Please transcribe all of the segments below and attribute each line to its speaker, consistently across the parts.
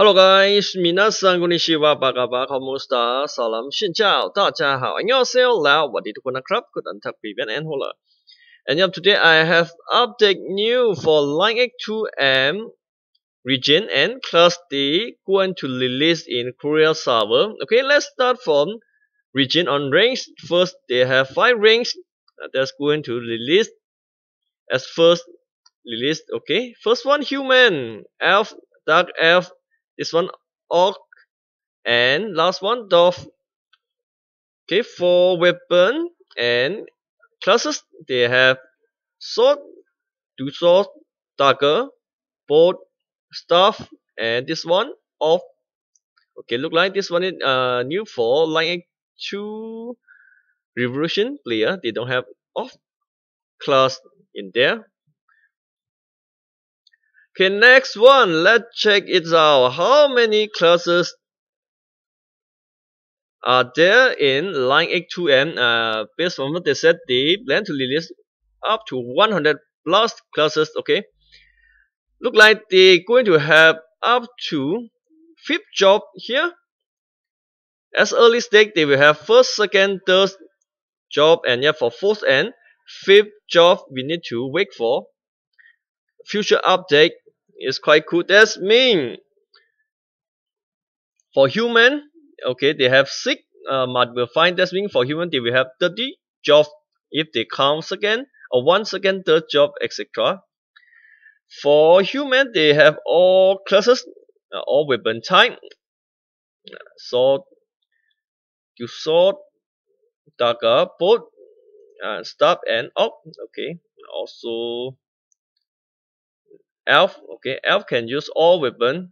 Speaker 1: Hello guys, minasan konnichiwa, bagaba, kamusta, salam, xin chào, 大家好, 안녕하세요, lao, waditukunan krab, kudan tak pibian and hola. And yep, today I have update new for Line X2M region and class D going to release in Korea server. Okay, let's start from region on ranks. First, they have five ranks that's going to release as first release. Okay, first one human, elf, dark elf, this one orc. And last one dwarf. Okay for weapon. And classes they have sword two sword dagger board staff. And this one orb okay look like this one is uh new for like two revolution player. They don't have orb class in there Okay, next one. Let's check it out. How many classes are there in Lineage 2M? Uh, based on what they said, they plan to release up to 100 plus classes. Okay, look like they're going to have up to fifth job here. As early stage, they will have first, second, third job, and yeah, for fourth and fifth job, we need to wait for future update is quite cool. That's mean for human, okay, they have six uh, will find that's mean for human they will have 30 job if they count second or one second, third job, etc. For human, they have all classes, uh, all weapon type, sword, you sword, dagger, both, uh, and up. Okay, also elf okay elf can use all weapon.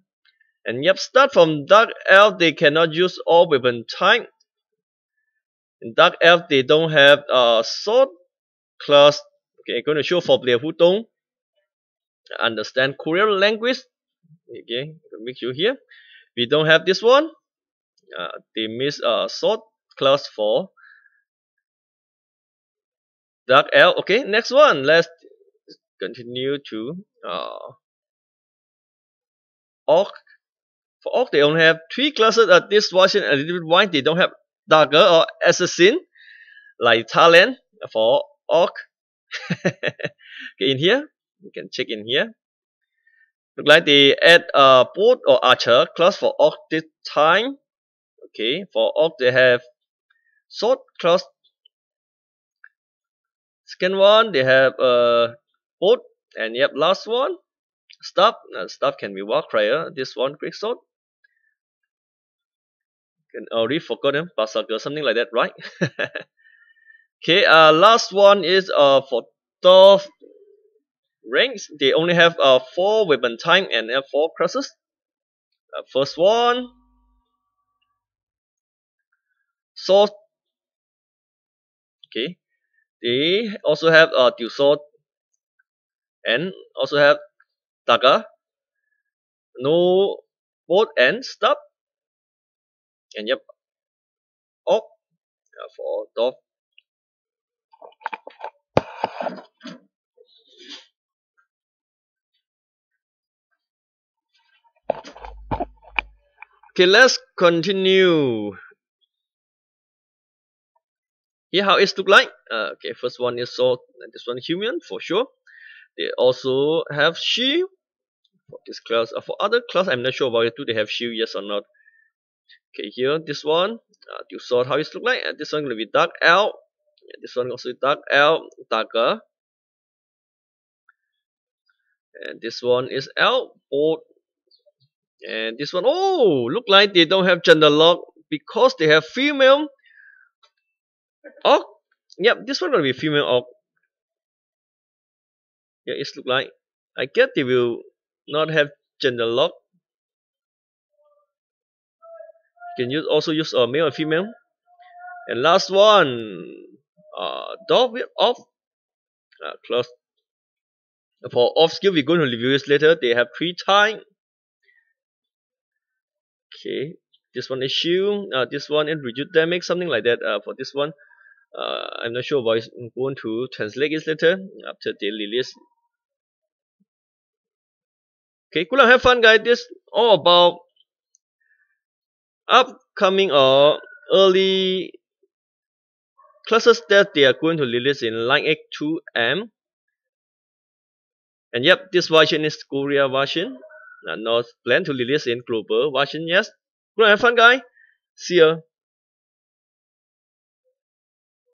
Speaker 1: And yep start from dark elf they cannot use all weapon type. In dark elf they don't have uh sword class okay going to show for player who don't understand Korean language okay make sure here. We don't have this one. Uh, they miss uh sword class for dark elf okay next one let's continue to uh, orc. For orc, they only have three classes. Uh, this version a little bit wide. They don't have dagger or assassin like talent for orc. okay, in here, you can check in here. Look like they add a uh, bolt or archer class for orc this time. Okay, for orc they have sword class. Second one they have a uh, and yep last one. Stop uh, stop can be warcry this one quick sword. Can already forgot them. Berserker something like that right? Okay uh last one is uh for dwarf ranks. They only have uh four weapon time and uh, four crosses. Uh, first one. Sword. Okay. They also have uh sword and also have dagger no bolt and stop. And yep. Oh for dog okay let's continue. Here how it look like? Uh, okay first one is sword and this one human for sure they also have shield for this class. Uh, for other class, I'm not sure about it. Do they have shield? Yes or not? Okay, here this one. Uh, you saw how it look like. And this one gonna be dark elf. Yeah, this one also dark elf, darker. And this one is elf bold. And this one, oh, look like they don't have gender lock because they have female. Oh, yep, this one gonna be female orc yeah it's look like I guess they will not have gender lock. You can use also use a male and female? And last one uh dog with orb. Uh, close. For orb skill we're going to review this later. They have three time. Okay this one is shield. Uh, this one is reduce damage something like that. Uh, for this one uh, I'm not sure about I'm going to translate it later after they release Okay, cool have fun guys. This all about upcoming or early classes that they are going to release in Lineage 2M. And yep, this version is Korea version. Not plan to release in global version. Yes. Go have fun, guys. See ya.